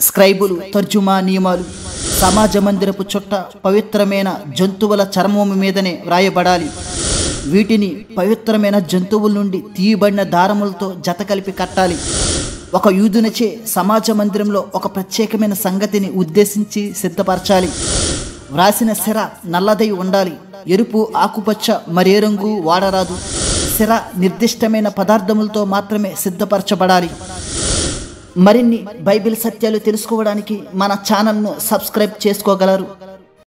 స్క్రైబులు తర్జుమా నియమాలు సమాజ మందిరపు చుట్ట పవిత్రమైన జంతువుల చర్మము మీదనే వ్రాయబడాలి. వీటిని పవిత్రమైన జంతువుల నుండి తీయబడిన దారములతో జత కలిపి కట్టాలి. ఒక యూదునచే సమాజ మందిరంలో ఒక ప్రత్యేకమైన సంగతిని ఉద్దేశించి సిద్ధపరచాలి. వ్రాసిన సిర నల్లదై ఉండాలి. ఎరుపు ఆకుపచ్చ మరే రంగు వాడరాదు. సిర నిర్దిష్టమైన పదార్థములతో మాత్రమే సిద్ధపరచబడాలి. మరిన్ని బైబిల్ సత్యాలు తెలుసుకోవడానికి మన ఛానల్ను సబ్స్క్రైబ్ చేసుకోగలరు.